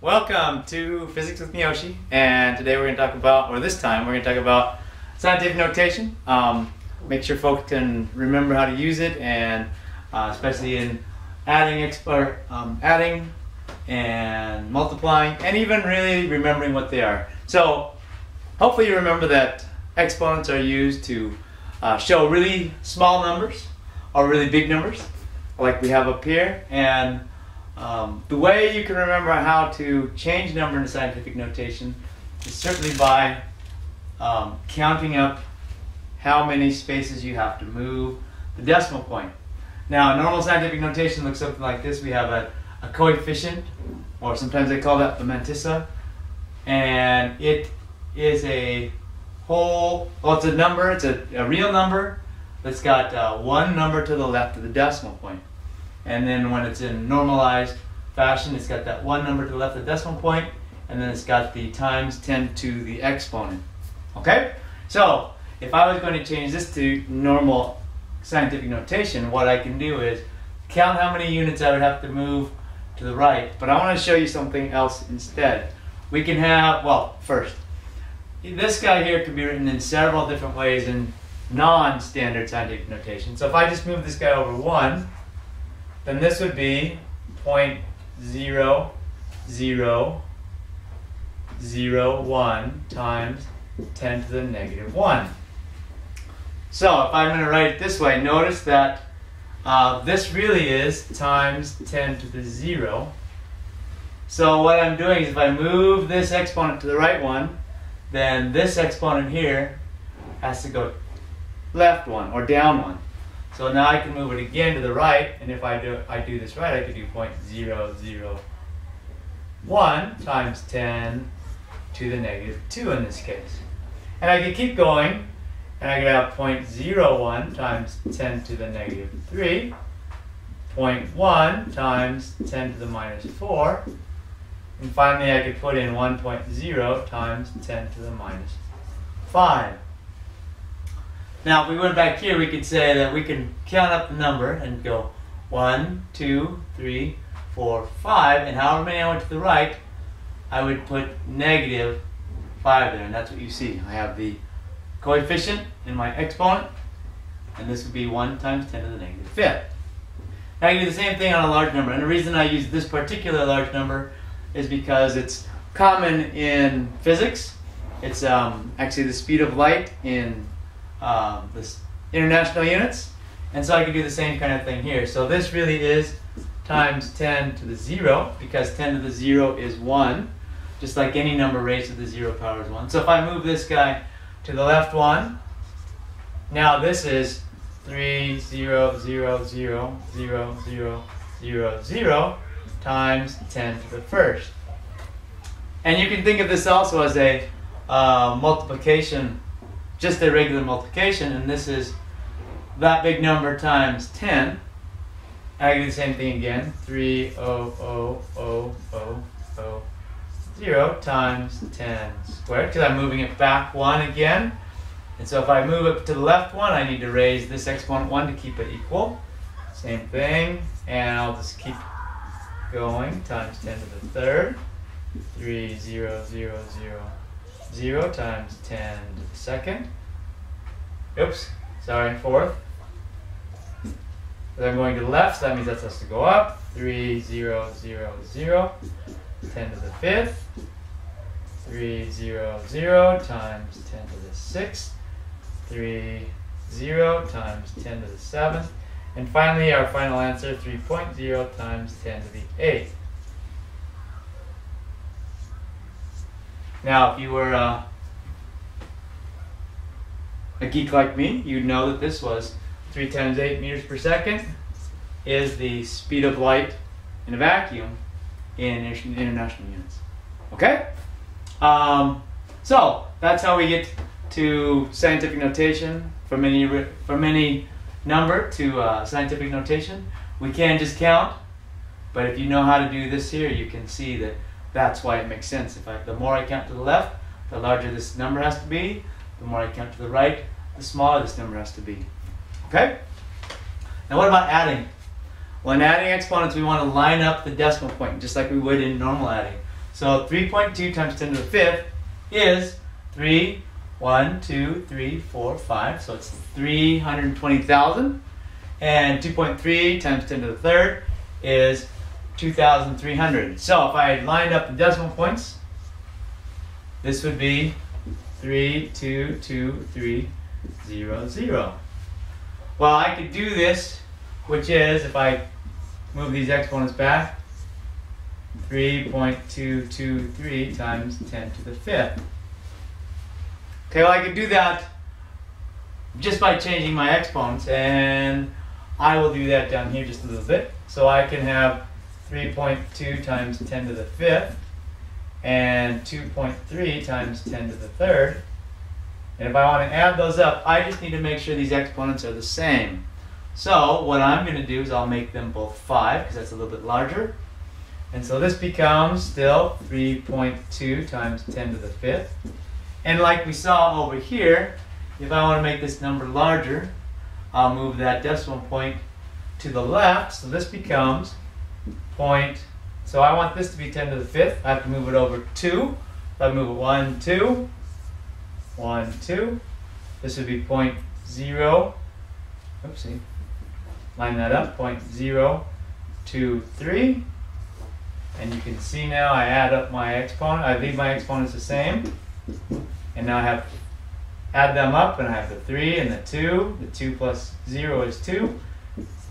Welcome to Physics with Miyoshi, and today we're going to talk about, or this time we're going to talk about scientific notation. Um, make sure folks can remember how to use it, and uh, especially in adding, or, um, adding and multiplying, and even really remembering what they are. So, hopefully you remember that exponents are used to uh, show really small numbers or really big numbers, like we have up here, and um, the way you can remember how to change number in scientific notation is certainly by um, counting up how many spaces you have to move the decimal point. Now, normal scientific notation looks something like this. We have a, a coefficient, or sometimes they call that the mantissa, and it is a whole, well, it's a number, it's a, a real number that's got uh, one number to the left of the decimal point. And then when it's in normalized fashion, it's got that one number to the left of the decimal point, and then it's got the times 10 to the exponent. Okay? So, if I was going to change this to normal scientific notation, what I can do is count how many units I would have to move to the right. But I want to show you something else instead. We can have, well, first, this guy here can be written in several different ways in non-standard scientific notation. So if I just move this guy over 1, then this would be point zero zero zero one times 10 to the negative 1. So if I'm going to write it this way, notice that uh, this really is times 10 to the 0. So what I'm doing is if I move this exponent to the right one, then this exponent here has to go left one or down one. So now I can move it again to the right, and if I do, I do this right, I could do 0.001 times 10 to the negative 2 in this case. And I could keep going, and I could have 0.01 times 10 to the negative 3, 0.1 times 10 to the minus 4, and finally I could put in 1.0 times 10 to the minus 5. Now, if we went back here, we could say that we can count up the number and go one, two, three, four, five, and however many I went to the right, I would put negative 5 there, and that's what you see. I have the coefficient in my exponent, and this would be 1 times 10 to the negative fifth. Now I can do the same thing on a large number, and the reason I use this particular large number is because it's common in physics. It's um, actually the speed of light in um, this international units. And so I can do the same kind of thing here. So this really is times 10 to the 0 because 10 to the 0 is 1 just like any number raised to the 0 power is 1. So if I move this guy to the left 1, now this is 3, 0, 0, 0, 0, 0, 0, 0 times 10 to the first. And you can think of this also as a uh, multiplication just a regular multiplication, and this is that big number times 10. I do the same thing again. 3, 0, 0, 0, 0, 0, 0 times 10 squared, because I'm moving it back 1 again. And so if I move it to the left 1, I need to raise this exponent 1 to keep it equal. Same thing, and I'll just keep going, times 10 to the third. 3, 0, 0, 0, 0 times 10 to the second. Oops, sorry, fourth. Then I'm going to the left, so that means that has to go up. 3, 0, 0, 0. 10 to the fifth. 3, 0, 0 times 10 to the sixth. 3, 0 times 10 to the seventh. And finally, our final answer, 3.0 times 10 to the eighth. Now, if you were uh, a geek like me, you'd know that this was 3 times 8 meters per second is the speed of light in a vacuum in international units. Okay? Um, so, that's how we get to scientific notation from any, from any number to uh, scientific notation. We can just count, but if you know how to do this here, you can see that that's why it makes sense. If I, the more I count to the left, the larger this number has to be. The more I count to the right, the smaller this number has to be. Okay? Now what about adding? When adding exponents, we want to line up the decimal point, just like we would in normal adding. So 3.2 times 10 to the fifth is 3, 1, 2, 3, 4, 5. So it's 320,000. And 2.3 times 10 to the third is 2,300. So if I lined up the decimal points, this would be 3, 2, 2, 3, 0, 0. Well, I could do this, which is, if I move these exponents back, 3.223 times 10 to the fifth. Okay, well I could do that just by changing my exponents, and I will do that down here just a little bit. So I can have 3.2 times 10 to the fifth, and 2.3 times 10 to the third. And if I want to add those up, I just need to make sure these exponents are the same. So what I'm going to do is I'll make them both 5, because that's a little bit larger. And so this becomes still 3.2 times 10 to the fifth. And like we saw over here, if I want to make this number larger, I'll move that decimal point to the left. So this becomes point, so I want this to be 10 to the fifth. I have to move it over 2. If I move it 1, 2, 1, 2, this would be point 0, oopsie, line that up, point 0, 2, 3. And you can see now I add up my exponent, I leave my exponents the same. And now I have add them up and I have the 3 and the 2. The 2 plus 0 is 2.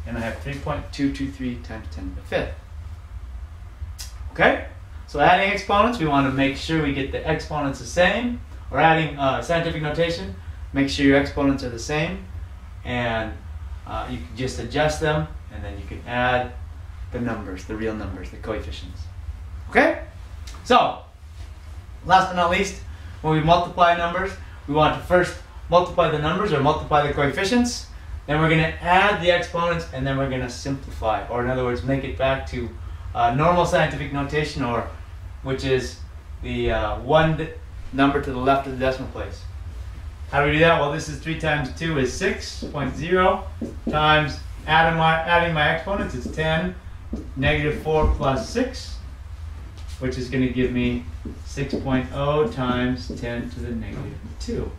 And I have 3.223 times 10 to the fifth. Okay? So adding exponents, we want to make sure we get the exponents the same. Or adding uh, scientific notation, make sure your exponents are the same. And uh, you can just adjust them and then you can add the numbers, the real numbers, the coefficients. Okay? So, last but not least, when we multiply numbers, we want to first multiply the numbers or multiply the coefficients. Then we're going to add the exponents and then we're going to simplify, or in other words, make it back to uh, normal scientific notation, or which is the uh, one number to the left of the decimal place. How do we do that? Well, this is 3 times 2 is 6.0 times adding my, adding my exponents, it's 10 negative 4 plus 6, which is going to give me 6.0 times 10 to the negative 2.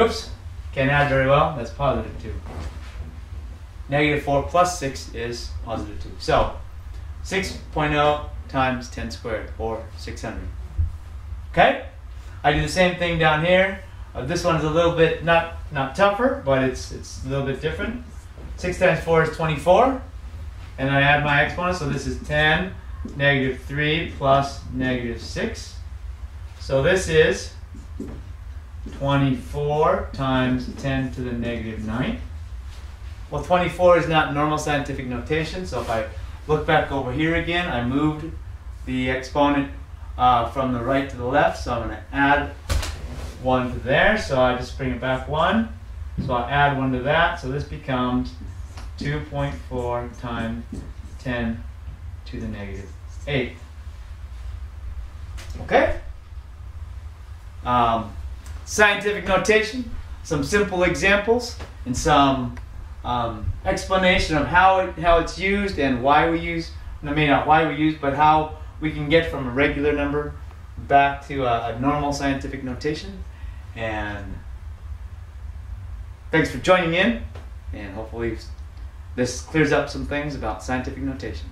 Oops, can't add very well, that's positive 2. Negative 4 plus 6 is positive 2. So, 6.0 times 10 squared, or 600. Okay? I do the same thing down here. Uh, this one's a little bit, not, not tougher, but it's, it's a little bit different. 6 times 4 is 24 and I add my exponents. So this is 10, negative 3 plus negative 6. So this is 24 times 10 to the negative 9. Well, 24 is not normal scientific notation, so if I look back over here again, I moved the exponent uh, from the right to the left, so I'm going to add 1 to there, so I just bring it back 1. So I add 1 to that, so this becomes 2.4 times 10 to the negative 8. Okay? Um, scientific notation, some simple examples, and some um, explanation of how, it, how it's used and why we use, I mean not why we use, but how we can get from a regular number back to a, a normal scientific notation. And thanks for joining in, and hopefully this clears up some things about scientific notation.